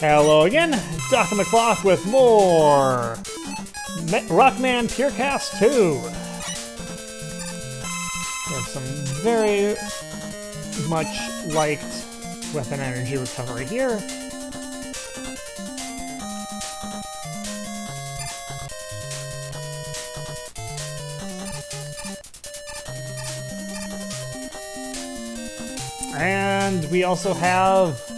Hello again, Dr. McClock with more Me Rockman Peercast 2. We have some very much liked weapon energy recovery here. And we also have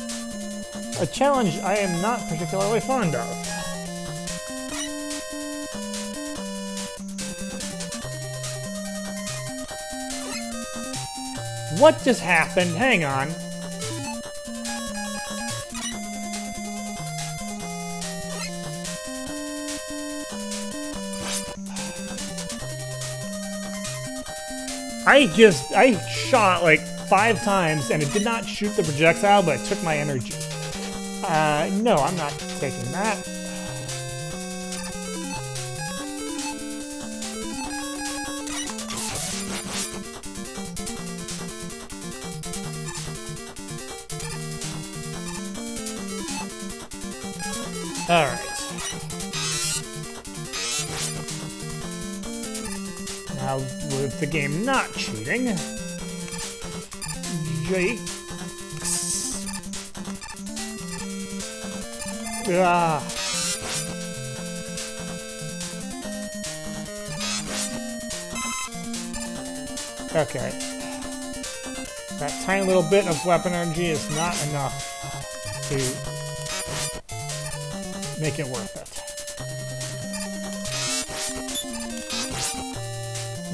a challenge I am not particularly fond of. What just happened? Hang on. I just, I shot like five times and it did not shoot the projectile, but it took my energy. Uh, no, I'm not taking that. Alright. Now, with the game not cheating, Jakes. Okay. That tiny little bit of weapon energy is not enough to make it worth it.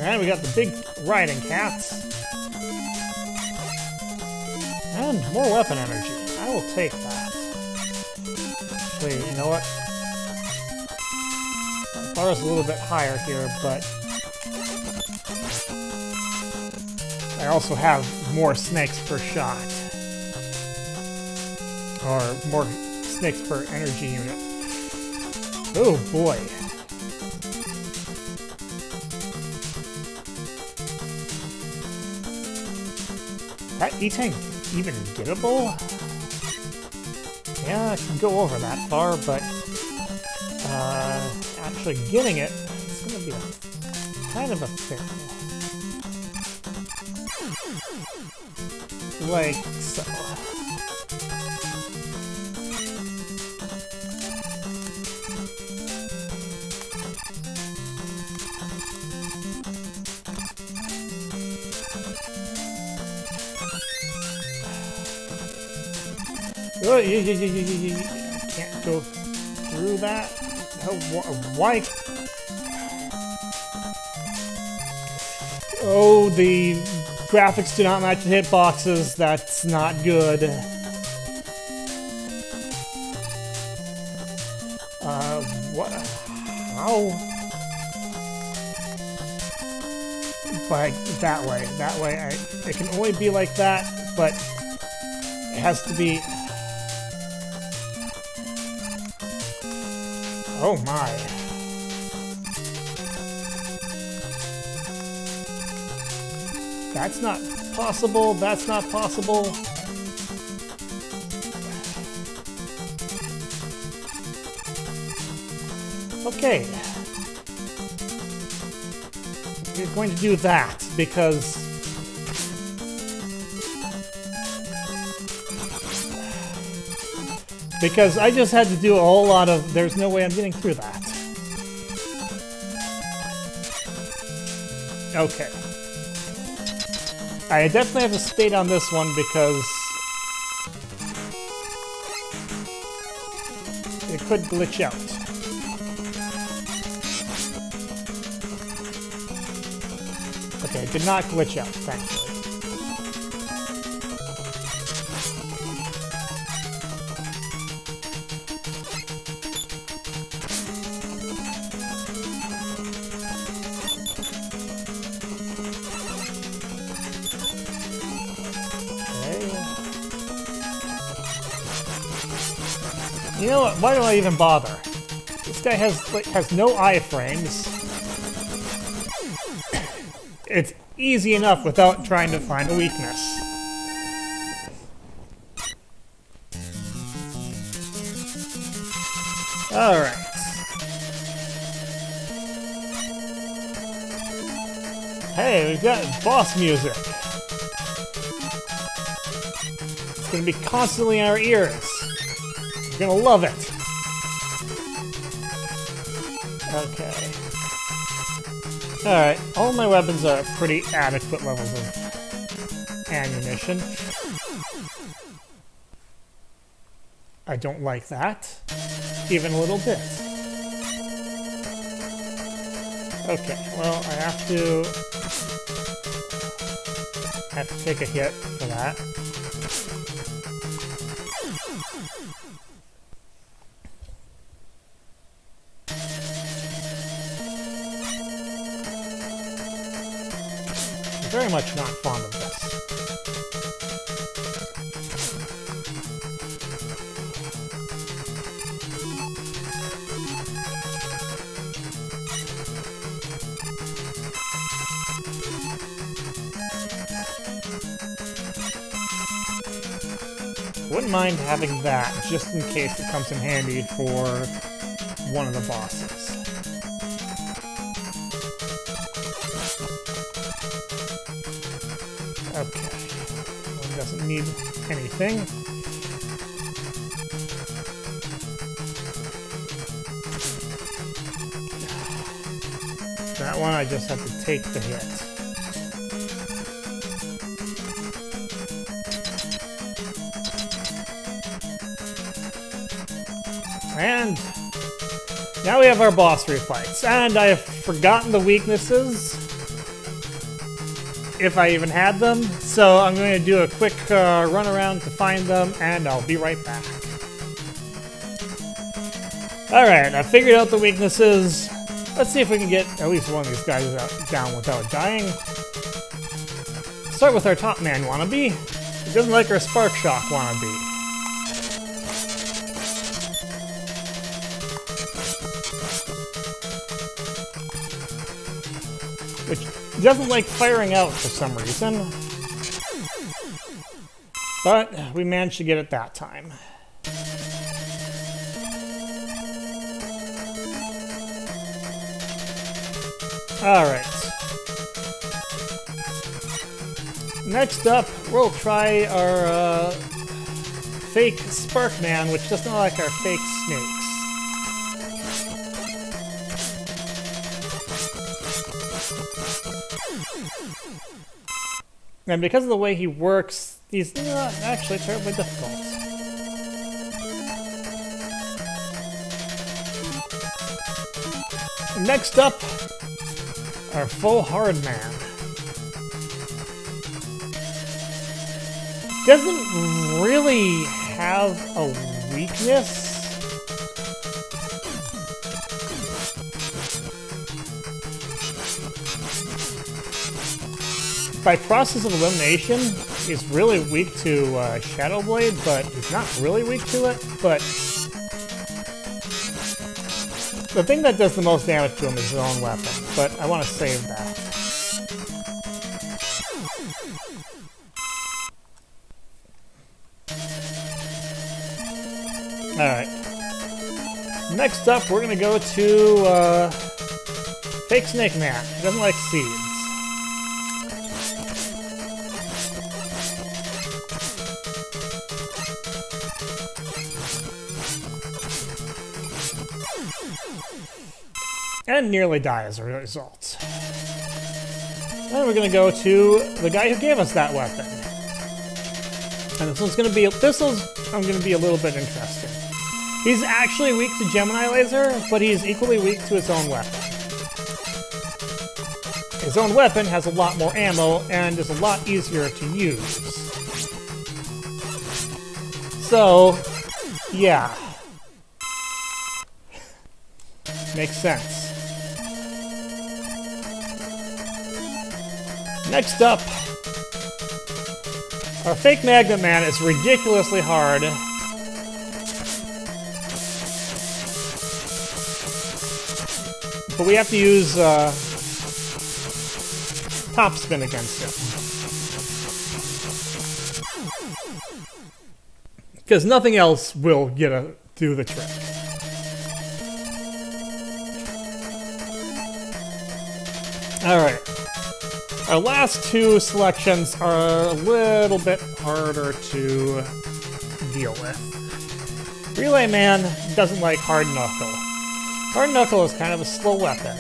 And we got the big riding cats. And more weapon energy. I will take that. Actually, you know what? Is a little bit higher here, but I also have more snakes per shot. Or more snakes per energy unit. Oh boy. That eating even gettable? Yeah, I can go over that far, but uh, actually getting it, it's going to be a, kind of a thing. Like so. Oh, can't go through that. Oh, why? Oh, the graphics do not match the hitboxes. That's not good. Uh, what? How? Like, that way. That way. I, it can only be like that, but it has to be... Oh my. That's not possible. That's not possible. Okay. We're going to do that because Because I just had to do a whole lot of... There's no way I'm getting through that. Okay. I definitely have to state on this one because... It could glitch out. Okay, it did not glitch out, thankfully. You know what? Why do I even bother? This guy has like has no iframes. it's easy enough without trying to find a weakness. Alright. Hey, we've got boss music. It's gonna be constantly in our ears. You're gonna love it. Okay. Alright, all my weapons are pretty adequate levels of ammunition. I don't like that. Even a little bit. Okay, well, I have to... I have to take a hit for that. Very much not fond of this. Wouldn't mind having that, just in case it comes in handy for one of the bosses. Need anything. That one I just have to take the hit. And now we have our boss refights. And I have forgotten the weaknesses if I even had them. So I'm going to do a quick uh, run around to find them, and I'll be right back. Alright, I figured out the weaknesses. Let's see if we can get at least one of these guys out, down without dying. Start with our top man wannabe. He doesn't like our spark shock wannabe. He doesn't like firing out for some reason. But we managed to get it that time. Alright. Next up, we'll try our uh, fake Sparkman, which doesn't like our fake snake. And because of the way he works, he's not actually terribly difficult. Next up, our full hard man. Doesn't really have a weakness. By process of elimination, he's really weak to uh, Shadow Blade, but he's not really weak to it. But the thing that does the most damage to him is his own weapon, but I want to save that. Alright. Next up, we're going to go to uh, Fake Snake Man. He doesn't like seeds. And nearly die as a result. Then we're gonna go to the guy who gave us that weapon. And this one's gonna be, this one's, I'm gonna be a little bit interesting. He's actually weak to Gemini Laser, but he's equally weak to his own weapon. His own weapon has a lot more ammo and is a lot easier to use. So, yeah. Makes sense. Next up, our fake Magnet Man is ridiculously hard. But we have to use uh, Top Spin against him. Because nothing else will get a, do the trick. Alright, our last two selections are a little bit harder to deal with. Relay Man doesn't like Hard Knuckle. Hard Knuckle is kind of a slow weapon.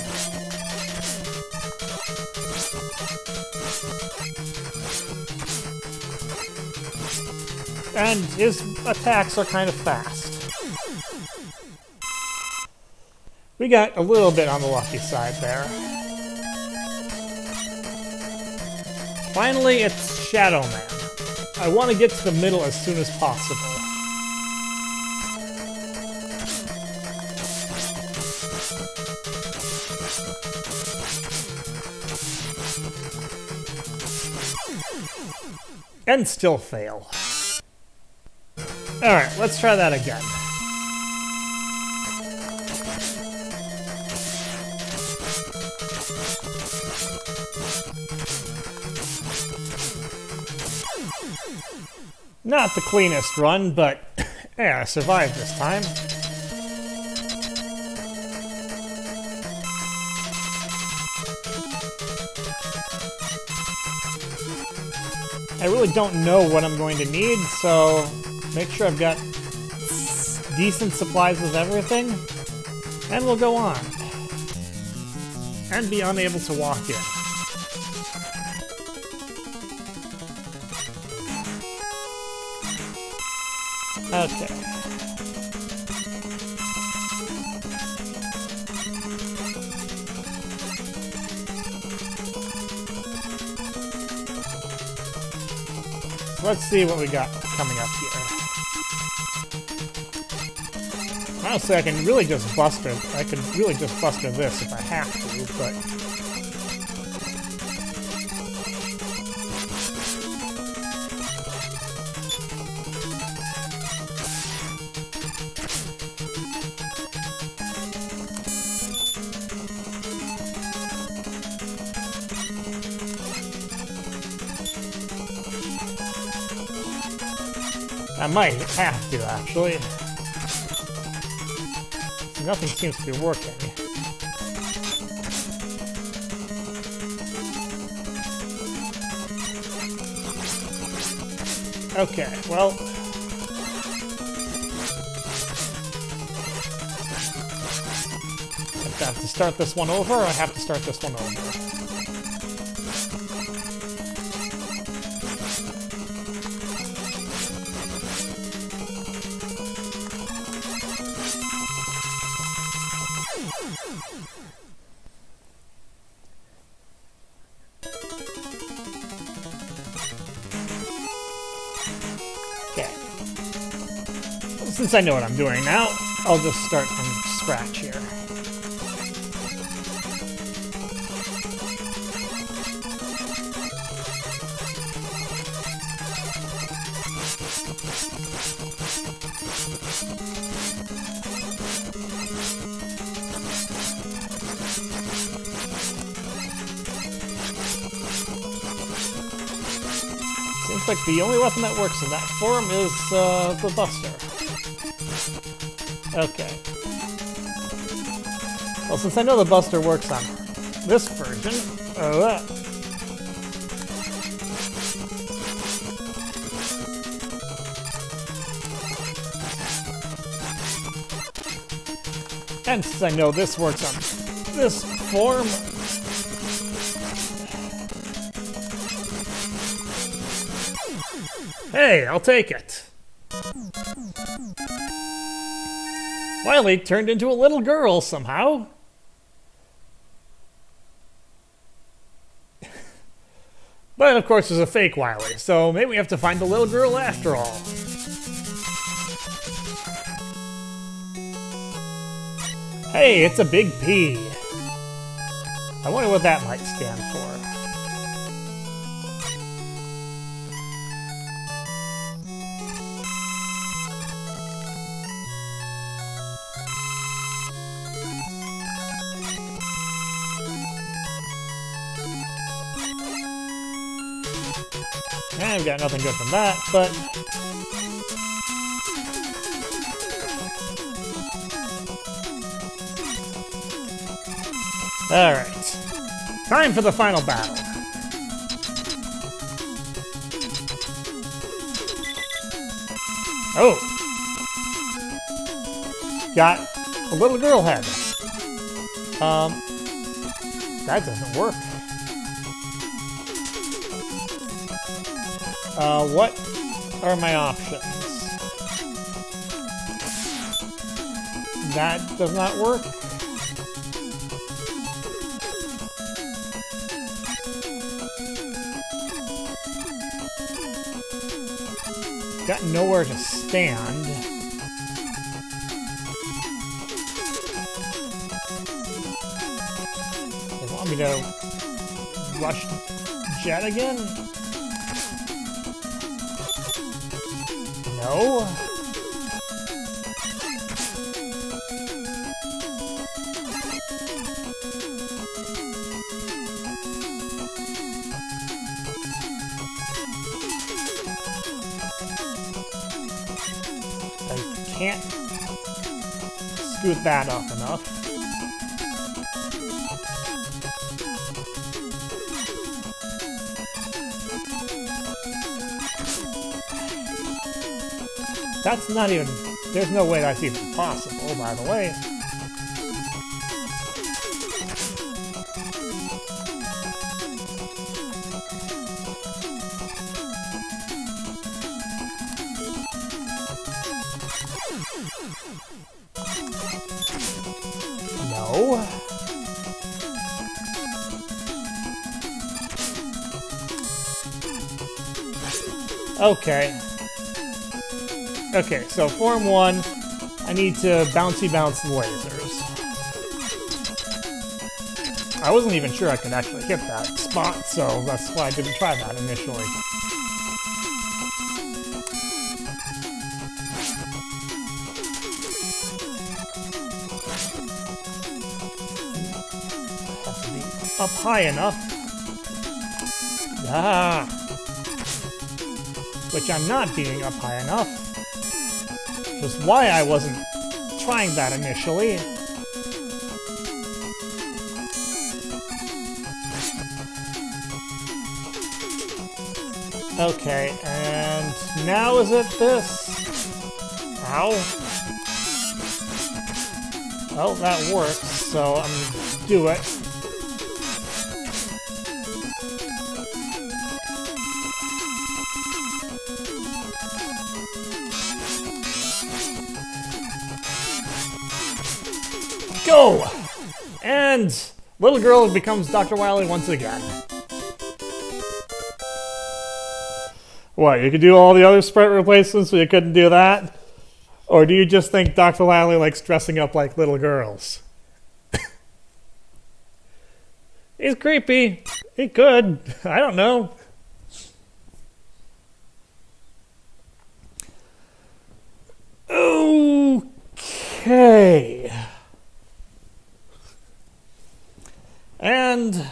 And his attacks are kind of fast. We got a little bit on the lucky side there. Finally, it's Shadow Man. I want to get to the middle as soon as possible. And still fail. Alright, let's try that again. Not the cleanest run, but yeah, I survived this time. I really don't know what I'm going to need, so make sure I've got decent supplies with everything, and we'll go on. And be unable to walk in. Okay. let's see what we got coming up here. Honestly, I can really just buster. I could really just buster this if I have to, but I might have to, actually. Nothing seems to be working. Okay, well... I have to start this one over, I have to start this one over? I know what I'm doing now, I'll just start from scratch here. Seems like the only weapon that works in that form is uh, the Buster. Okay. Well, since I know the Buster works on this version, uh, and since I know this works on this form, Hey, I'll take it. Wily turned into a little girl somehow. but of course, it's a fake Wily, so maybe we have to find the little girl after all. Hey, it's a big P. I wonder what that might stand for. I've got nothing good from that, but... Alright. Time for the final battle. Oh! Got a little girl head. Um, that doesn't work. Uh, what are my options? That does not work. Got nowhere to stand. They want me to rush Jet again? I can't scoot that up enough. That's not even... There's no way that's even possible, by the way. No. Okay. Okay, so form one, I need to bouncy bounce the lasers. I wasn't even sure I could actually hit that spot, so that's why I didn't try that initially. Up high enough. Ah! Which I'm not being up high enough. Is why I wasn't trying that initially. Okay, and now is it this? Ow. Well, that works, so I'm gonna do it. And little girl becomes Dr. Wily once again. What, you could do all the other sprite replacements, but you couldn't do that? Or do you just think Dr. Wily likes dressing up like little girls? He's creepy. He could. I don't know. Okay. And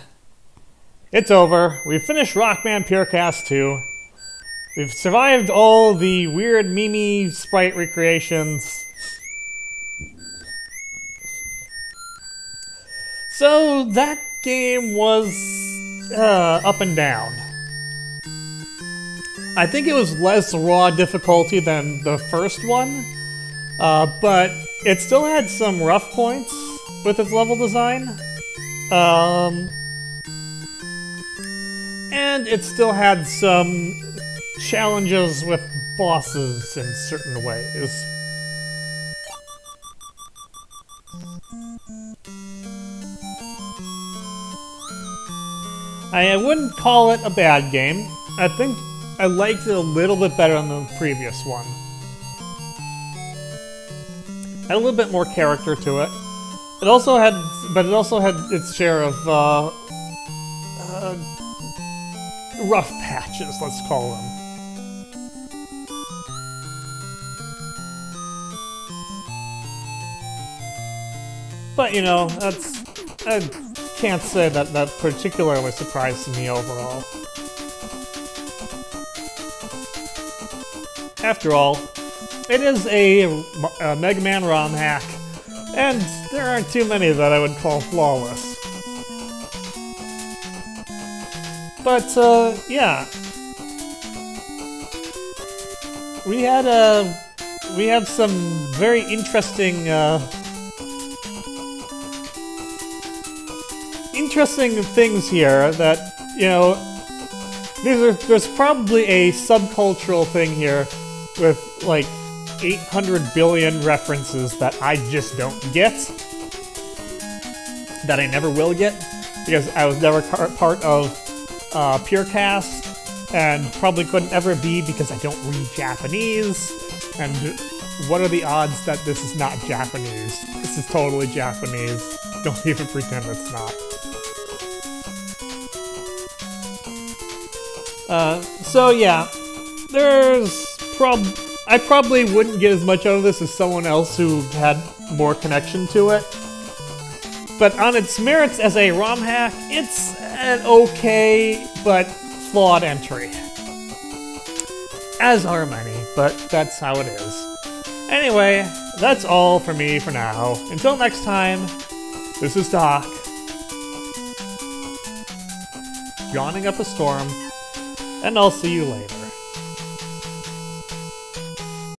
it's over. We've finished Rockman Peercast 2. We've survived all the weird Mimi sprite recreations. So that game was uh, up and down. I think it was less raw difficulty than the first one, uh, but it still had some rough points with its level design. Um, and it still had some challenges with bosses in certain ways. I wouldn't call it a bad game. I think I liked it a little bit better than the previous one. Had a little bit more character to it. It also had, but it also had its share of uh, uh, rough patches, let's call them. But you know, that's I can't say that that particularly surprised me overall. After all, it is a, a Mega Man ROM hack, and there aren't too many that I would call flawless. But, uh, yeah. We had, uh, we have some very interesting, uh, interesting things here that, you know, these are, there's probably a subcultural thing here with, like, 800 billion references that I just don't get. That I never will get. Because I was never part of uh, Peercast, and probably couldn't ever be because I don't read Japanese. And what are the odds that this is not Japanese? This is totally Japanese. Don't even pretend it's not. Uh, so yeah, there's prob I probably wouldn't get as much out of this as someone else who had more connection to it. But on its merits as a ROM hack, it's an okay but flawed entry. As are many, but that's how it is. Anyway, that's all for me for now. Until next time, this is Doc. Yawning up a storm, and I'll see you later.